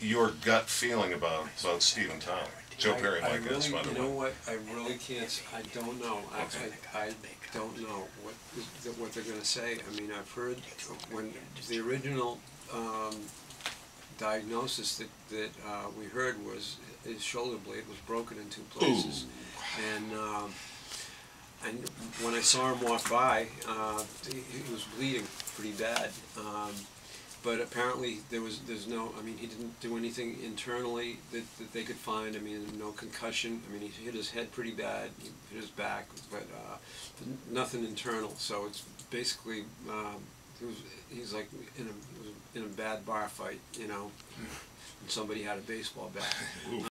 your gut feeling about, about Stephen Town? Joe I- Perry I might guess, really- by the way. You know what, I really can't, I don't know, I, Okay. I, I don't know what, what they're gonna say. I mean, I've heard when, the original, um, diagnosis that, that, uh, we heard was his shoulder blade was broken in two places. And, um, and when I saw him walk by, uh, he, he was bleeding pretty bad. Um, but apparently there was, there's no, I mean, he didn't do anything internally that, that they could find, I mean, no concussion, I mean, he hit his head pretty bad, he hit his back, but, uh, nothing internal, so it's basically, um, he was, he's like in a, was in a bad bar fight, you know, and somebody had a baseball bat.